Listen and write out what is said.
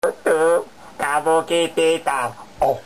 嘟，打不给别打哦。